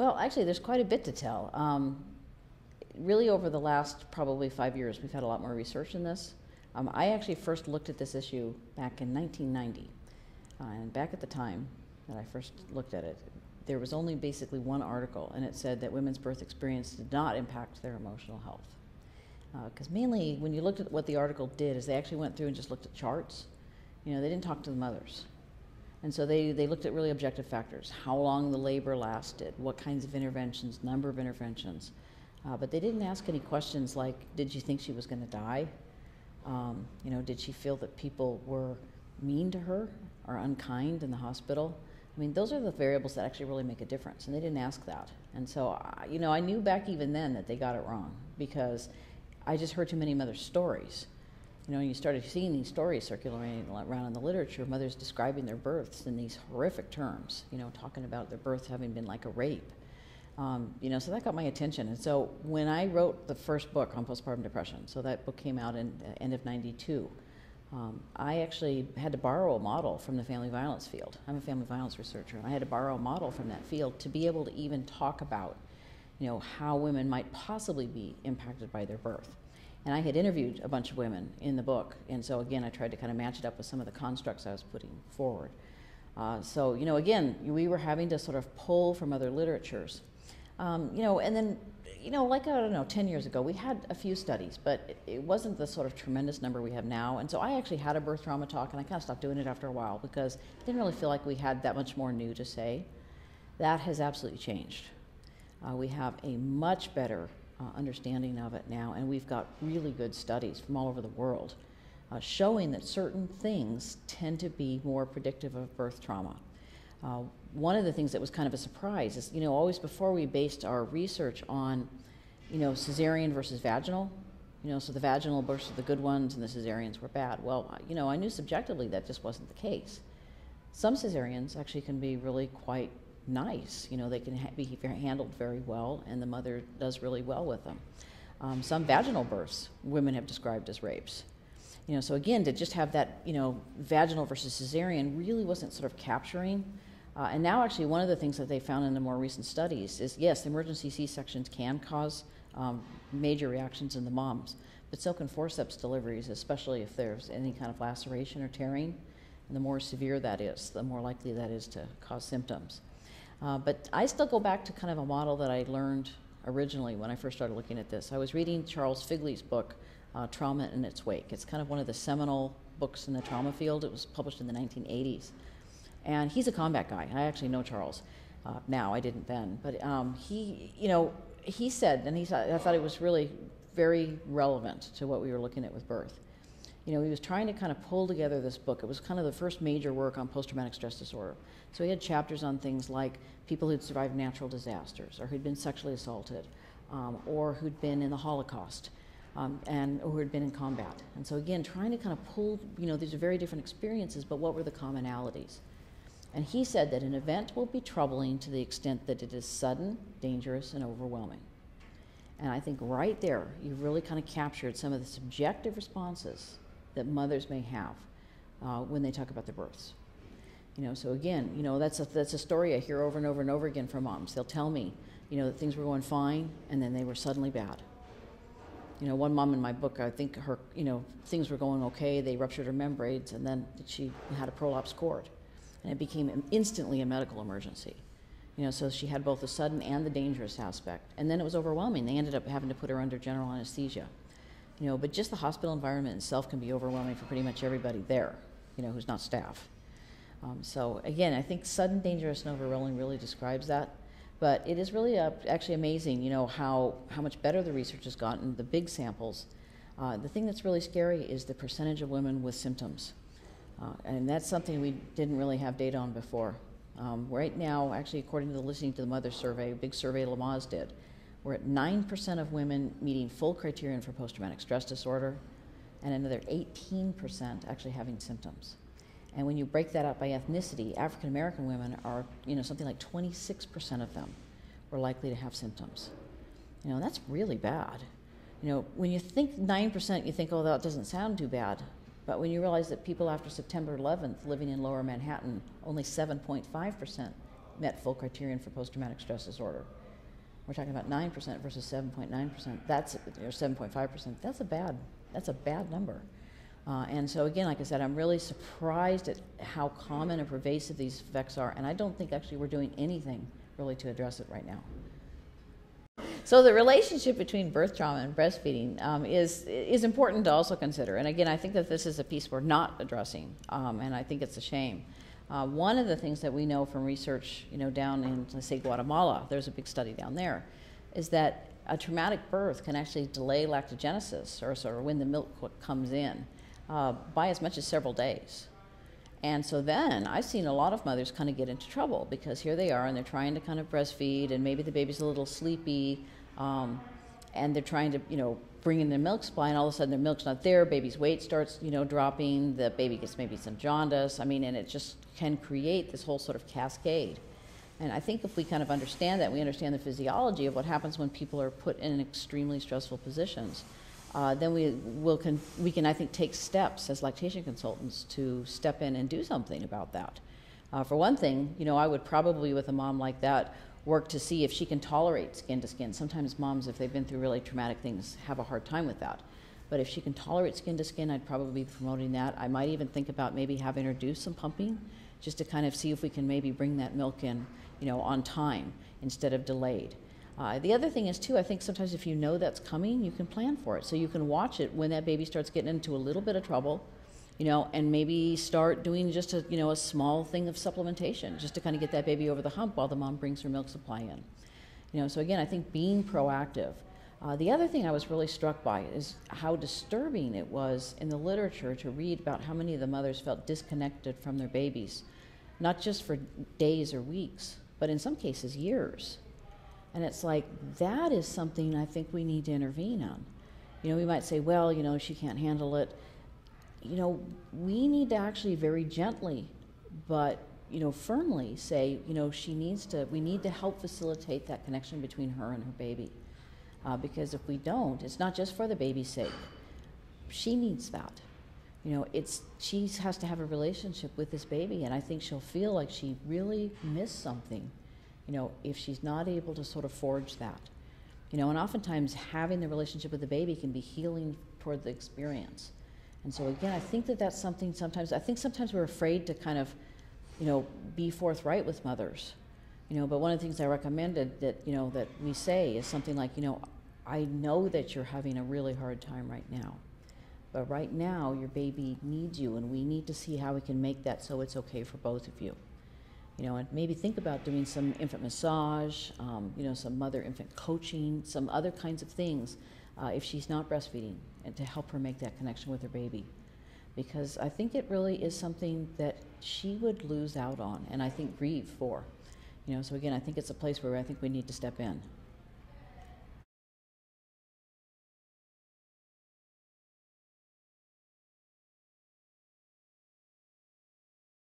Well, actually, there's quite a bit to tell. Um, really, over the last probably five years, we've had a lot more research in this. Um, I actually first looked at this issue back in 1990. Uh, and back at the time that I first looked at it, there was only basically one article, and it said that women's birth experience did not impact their emotional health. Because uh, mainly, when you looked at what the article did, is they actually went through and just looked at charts. You know, they didn't talk to the mothers. And so they, they looked at really objective factors how long the labor lasted, what kinds of interventions, number of interventions. Uh, but they didn't ask any questions like did you think she was going to die? Um, you know, did she feel that people were mean to her or unkind in the hospital? I mean, those are the variables that actually really make a difference, and they didn't ask that. And so, I, you know, I knew back even then that they got it wrong because I just heard too many mothers' stories. You know, you started seeing these stories circulating around in the literature, mothers describing their births in these horrific terms, you know, talking about their birth having been like a rape. Um, you know, so that got my attention. And so when I wrote the first book on postpartum depression, so that book came out in the end of 92, um, I actually had to borrow a model from the family violence field. I'm a family violence researcher, and I had to borrow a model from that field to be able to even talk about, you know, how women might possibly be impacted by their birth. And I had interviewed a bunch of women in the book, and so again, I tried to kind of match it up with some of the constructs I was putting forward. Uh, so, you know, again, we were having to sort of pull from other literatures. Um, you know, and then you know, like, I don't know, 10 years ago, we had a few studies, but it wasn't the sort of tremendous number we have now. And so I actually had a birth trauma talk, and I kind of stopped doing it after a while because I didn't really feel like we had that much more new to say. That has absolutely changed. Uh, we have a much better uh, understanding of it now, and we've got really good studies from all over the world uh, showing that certain things tend to be more predictive of birth trauma. Uh, one of the things that was kind of a surprise is, you know, always before we based our research on, you know, cesarean versus vaginal, you know, so the vaginal births are the good ones and the cesareans were bad. Well, you know, I knew subjectively that just wasn't the case. Some cesareans actually can be really quite nice. You know, they can ha- be handled very well, and the mother does really well with them. Um, some vaginal births women have described as rapes. You know, so again, to just have that, you know, vaginal versus cesarean really wasn't sort of capturing uh, and now, actually, one of the things that they found in the more recent studies is yes, emergency C sections can cause um, major reactions in the moms, but silk and forceps deliveries, especially if there's any kind of laceration or tearing, and the more severe that is, the more likely that is to cause symptoms. Uh, but I still go back to kind of a model that I learned originally when I first started looking at this. I was reading Charles Figley's book, uh, Trauma in Its Wake. It's kind of one of the seminal books in the trauma field. It was published in the 1980s. And he's a combat guy. I actually know Charles uh, now. I didn't then. But um, he, you know, he said, and he I thought it was really very relevant to what we were looking at with birth. You know, he was trying to kind of pull together this book. It was kind of the first major work on post traumatic stress disorder. So he had chapters on things like people who'd survived natural disasters, or who'd been sexually assaulted, um, or who'd been in the Holocaust. Um, and or who had been in combat. And so again, trying to kind of pull, you know, these are very different experiences, but what were the commonalities? And he said that an event will be troubling to the extent that it is sudden, dangerous, and overwhelming. And I think right there, you've really kind of captured some of the subjective responses that mothers may have uh, when they talk about their births. You know, so again, you know, that's a, that's a story I hear over and over and over again from moms. They'll tell me, you know, that things were going fine and then they were suddenly bad. You know, one mom in my book, I think her, you know, things were going okay. They ruptured her membranes and then she had a prolapse cord and it became instantly a medical emergency. You know, so she had both the sudden and the dangerous aspect. And then it was overwhelming. They ended up having to put her under general anesthesia. You know, but just the hospital environment itself can be overwhelming for pretty much everybody there, you know, who's not staff. Um, so again, I think sudden, dangerous, and overwhelming really describes that. But it is really uh, actually amazing, you know, how, how much better the research has gotten, the big samples. Uh, the thing that's really scary is the percentage of women with symptoms. Uh, and that's something we didn't really have data on before. Um, right now, actually, according to the Listening to the Mother survey, a big survey Lamaze did, we're at 9% of women meeting full criterion for post traumatic stress disorder, and another 18% actually having symptoms. And when you break that out by ethnicity, African American women are, you know, something like 26% of them were likely to have symptoms. You know, that's really bad. You know, when you think 9%, you think, oh, that doesn't sound too bad. But when you realize that people after September 11th living in lower Manhattan, only 7.5% met full criterion for post-traumatic stress disorder. We're talking about 9% versus 7.9%. That's or 7.5%. That's a bad that's a bad number. Uh, and so again, like I said, I'm really surprised at how common and pervasive these effects are, and I don't think actually we're doing anything really to address it right now. So the relationship between birth trauma and breastfeeding um, is is important to also consider. And again, I think that this is a piece we're not addressing, um, and I think it's a shame. Uh, one of the things that we know from research, you know, down in let's say Guatemala, there's a big study down there, is that a traumatic birth can actually delay lactogenesis, or sort of when the milk comes in, uh, by as much as several days. And so then I've seen a lot of mothers kind of get into trouble because here they are and they're trying to kind of breastfeed, and maybe the baby's a little sleepy, um, and they're trying to, you know, bring in their milk supply, and all of a sudden their milk's not there. Baby's weight starts, you know, dropping. The baby gets maybe some jaundice. I mean, and it just can create this whole sort of cascade. And I think if we kind of understand that, we understand the physiology of what happens when people are put in extremely stressful positions uh, then we will can we can I think take steps as lactation consultants to step in and do something about that. Uh, for one thing, you know, I would probably with a mom like that work to see if she can tolerate skin to skin. Sometimes moms, if they've been through really traumatic things, have a hard time with that. But if she can tolerate skin to skin, I'd probably be promoting that. I might even think about maybe having her do some pumping, just to kind of see if we can maybe bring that milk in, you know, on time instead of delayed. Uh, the other thing is too, I think sometimes if you know that's coming, you can plan for it. So you can watch it when that baby starts getting into a little bit of trouble, you know, and maybe start doing just a you know a small thing of supplementation, just to kind of get that baby over the hump while the mom brings her milk supply in. You know, so again, I think being proactive. Uh, the other thing I was really struck by is how disturbing it was in the literature to read about how many of the mothers felt disconnected from their babies, not just for days or weeks, but in some cases years. And it's like, that is something I think we need to intervene on. You know, we might say, well, you know, she can't handle it. You know, we need to actually very gently, but, you know, firmly say, you know, she needs to, we need to help facilitate that connection between her and her baby. Uh, because if we don't, it's not just for the baby's sake. She needs that. You know, it's she has to have a relationship with this baby, and I think she'll feel like she really missed something you know, if she's not able to sort of forge that. You know, and oftentimes having the relationship with the baby can be healing toward the experience. And so again, I think that that's something sometimes, I think sometimes we're afraid to kind of, you know, be forthright with mothers. You know, but one of the things I recommended that, you know, that we say is something like, you know, I know that you're having a really hard time right now. But right now, your baby needs you, and we need to see how we can make that so it's okay for both of you you know, and maybe think about doing some infant massage, um, you know, some mother infant coaching, some other kinds of things uh, if she's not breastfeeding, and to help her make that connection with her baby. Because I think it really is something that she would lose out on, and I think grieve for. You know, so again, I think it's a place where I think we need to step in.